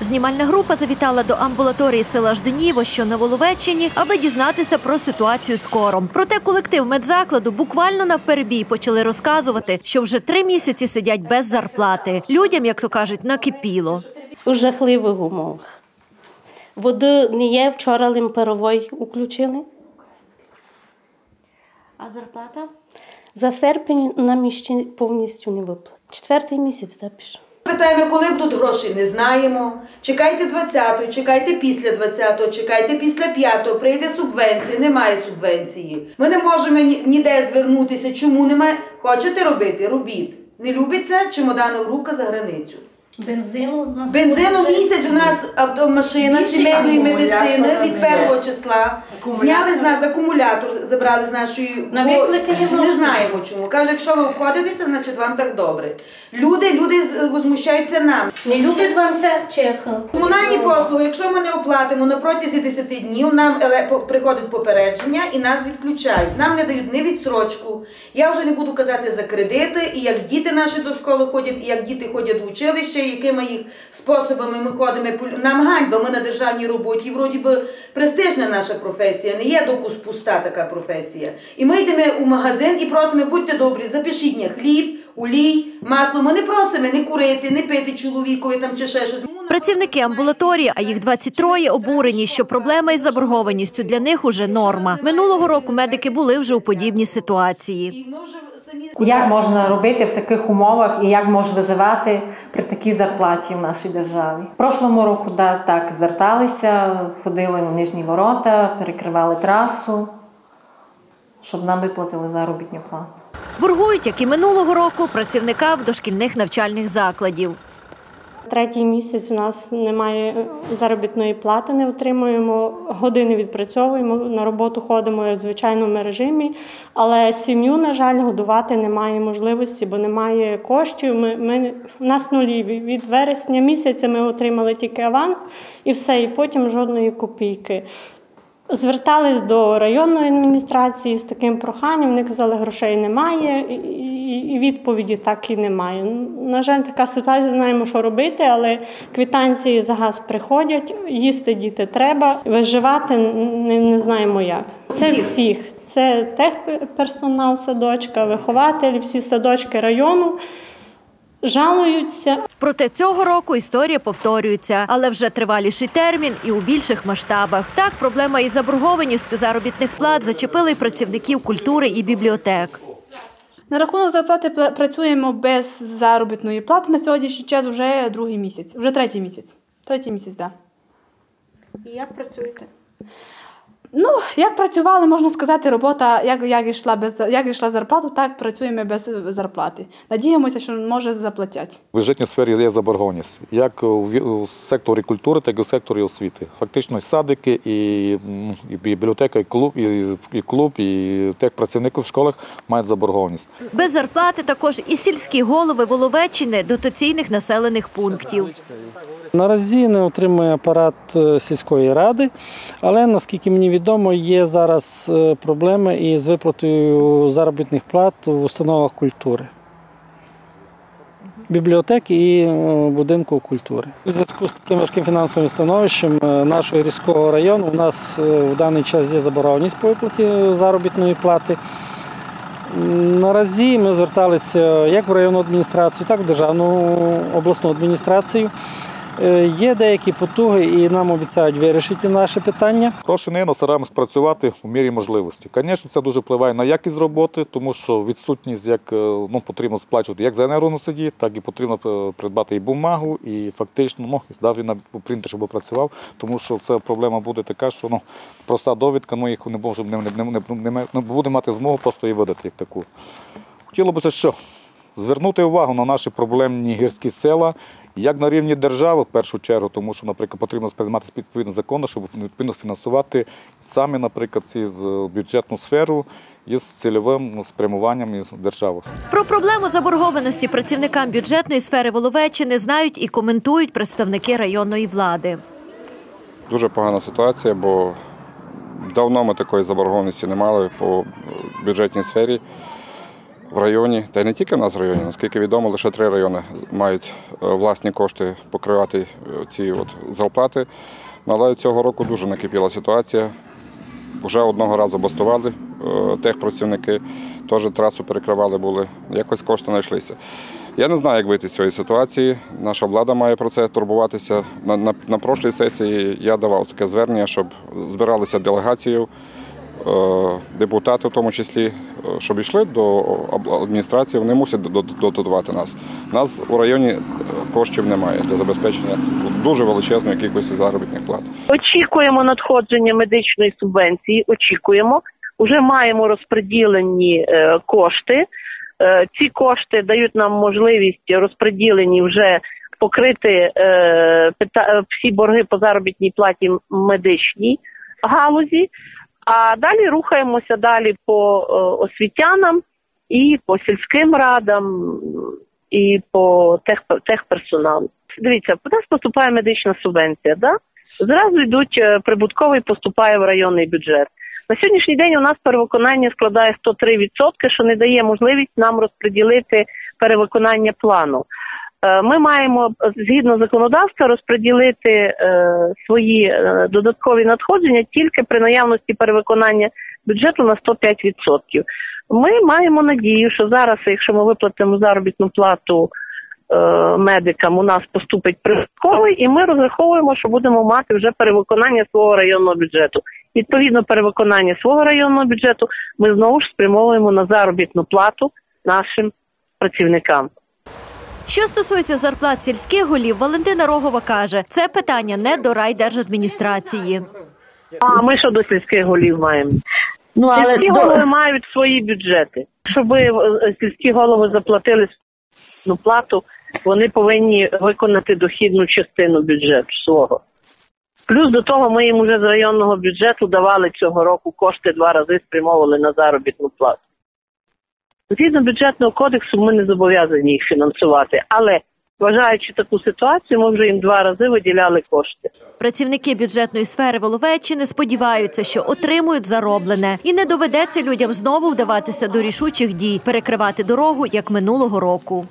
Знімальна група завітала до амбулаторії села Жденіво, що на Воловеччині, аби дізнатися про ситуацію з кором. Проте колектив медзакладу буквально навперебій почали розказувати, що вже три місяці сидять без зарплати. Людям, як то кажуть, накипіло. у жахливих умовах. Води не є, вчора лімперовой включили. А зарплата? За серпень нам ще повністю не виплат. Четвертий місяць да, пішов. Питаємо, коли будуть гроші, не знаємо. Чекайте 20-го, чекайте після 20-го, чекайте після 5-го, прийде субвенція, немає субвенції. Ми не можемо ні- ніде звернутися. Чому немає? Хочете робити? Робіть. Не любиться чемодани в рука за границю. Бензину нас Бензину місяць у нас автомашина Більше сімейної акумулятора медицини від є. першого числа. Зняли з нас акумулятор, забрали з нашої На бо виклики не не знаємо чому. Каже, якщо ви обходитеся, значить вам так добре. Люди, люди з- возмущаються нам. Не любить вам ся чеха. Комунальні послуги, якщо ми не оплатимо на протязі 10 днів, нам еле- по- приходить попередження і нас відключають. Нам не дають ні відсрочку. Я вже не буду казати за кредити, і як діти наші до школи ходять, і як діти ходять в училище, і якими їх способами ми ходимо. Нам ганьба, ми на державній роботі. Вроді би престижна наша професія, не є докус пуста така професія. І ми йдемо у магазин і просимо, будьте добрі, запишіть мені хліб, олій, масло. Ми не просимо не курити, не пити чоловікові там чи ще щось. Працівники амбулаторії, а їх 23, обурені, що проблема із заборгованістю для них уже норма. Минулого року медики були вже у подібній ситуації. Як можна робити в таких умовах і як можна виживати при такій зарплаті в нашій державі? Прошлому року да, так зверталися, ходили на нижні ворота, перекривали трасу, щоб нам виплатили заробітну плату. Боргують, як і минулого року, працівникам дошкільних навчальних закладів. Третій місяць у нас немає заробітної плати, не отримуємо, години відпрацьовуємо, на роботу ходимо в звичайному режимі, але сім'ю, на жаль, годувати немає можливості, бо немає коштів. Ми, ми, у нас нулі. Від вересня місяця ми отримали тільки аванс і все, і потім жодної копійки. Звертались до районної адміністрації з таким проханням. Вони казали, грошей немає, і- відповіді так і немає. На жаль, така ситуація, не знаємо, що робити, але квитанції за газ приходять, їсти діти треба, виживати не, не знаємо як. Це всіх. Це техперсонал, садочка, вихователі, всі садочки району жалуються. Проте цього року історія повторюється, але вже триваліший термін і у більших масштабах. Так, проблема із заборгованістю заробітних плат зачепили й працівників культури і бібліотек. На рахунок зарплати пла- працюємо без заробітної плати на сьогоднішній час вже другий місяць, вже третій місяць. Третій місяць, так. Да. І як працюєте? Ну, як працювали, можна сказати, робота, як, як, йшла без, як йшла зарплату, так працюємо без зарплати. Надіємося, що може заплатять. В бюджетній сфері є заборгованість як у ві- секторі культури, так і у секторі освіти. Фактично і садики, і, і бібліотека, і клуб, і, і клуб, і техпрацівники в школах мають заборгованість. Без зарплати також і сільські голови Воловеччини дотаційних населених пунктів. Наразі не отримує апарат е, сільської ради, але наскільки мені відомо, є зараз е, проблеми із виплатою заробітних плат в установах культури. Бібліотеки і е, будинку культури. У зв'язку з таким важким фінансовим становищем нашого Різького району у нас в даний час є заборгованість по виплаті заробітної плати. Наразі ми зверталися як в районну адміністрацію, так і в державну обласну адміністрацію. Е, Є деякі потуги, і нам обіцяють вирішити наше питання. Не стараємось працювати у мірі можливості. Звісно, це дуже впливає на якість роботи, тому що відсутність як е, ну, потрібно сплачувати як за енергоносії, так і потрібно е, придбати і бумагу, і фактично ну, дав він на щоб працював, тому що це проблема буде така, що ну, проста довідка, ну, їх не можемо не, не, не, не, не, не буде мати змогу просто її видати як таку. Хотіло б що? Звернути увагу на наші проблемні гірські села, як на рівні держави, в першу чергу, тому що, наприклад, потрібно сприймати відповідно закону, щоб відповідно фінансувати саме, наприклад, ці з е, бюджетну сферу із цільовим ну, спрямуванням із держави. Про проблему заборгованості працівникам бюджетної сфери Воловеччини знають і коментують представники районної влади. Дуже погана ситуація, бо давно ми такої заборгованості не мали по бюджетній сфері. В районі, та й не тільки в нас в районі, наскільки відомо, лише три райони мають е, власні кошти покривати е, ці от зарплати. Ну, Але цього року дуже накипіла ситуація. Вже одного разу бастували е, техпрацівники, теж трасу перекривали були, якось кошти знайшлися. Я не знаю, як вийти з цієї ситуації. Наша влада має про це турбуватися. На, на, на прошлій сесії я давав таке звернення, щоб збиралися делегацією, депутати в тому числі, е, щоб йшли до адміністрації, вони мусять до- до- дотудувати нас. Нас у районі е, коштів немає для забезпечення дуже величезної кількості заробітних плат. Очікуємо надходження медичної субвенції. Очікуємо. Уже маємо розподілені е, кошти. Е, ці кошти дають нам можливість розподілені вже покрити е, е, всі борги по заробітній платі медичній галузі. А далі рухаємося далі по е, освітянам і по сільським радам, і по тех, техперсоналу. Дивіться, до нас поступає медична субвенція, да? Зразу йдуть е, прибутковий поступає в районний бюджет. На сьогоднішній день у нас перевиконання складає 103%, що не дає можливість нам розподілити перевиконання плану. Е, Ми маємо е, згідно законодавства розподілити е, свої додаткові надходження тільки при наявності перевиконання бюджету на 105%. Ми маємо надію, що зараз, якщо ми виплатимо заробітну плату медикам, у нас поступить прибутковий, і ми розраховуємо, що будемо мати вже перевиконання свого районного бюджету. Відповідно, перевиконання свого районного бюджету ми знову ж спрямовуємо на заробітну плату нашим працівникам. Що стосується зарплат сільських голів, Валентина Рогова каже, це питання не до райдержадміністрації. А ми що до сільських голів маємо? Ну, але сільські до- голови мають свої бюджети. Щоб е, сільські голови заплатили ну, плату, вони повинні виконати дохідну частину бюджету свого. Плюс до того ми їм уже з районного бюджету давали цього року кошти два рази спрямовували на заробітну плату. Згідно бюджетного кодексу, ми не зобов'язані їх фінансувати, але вважаючи таку ситуацію, ми вже їм два рази виділяли кошти. Працівники бюджетної сфери Воловеччини сподіваються, що отримують зароблене, і не доведеться людям знову вдаватися до рішучих дій, перекривати дорогу як минулого року.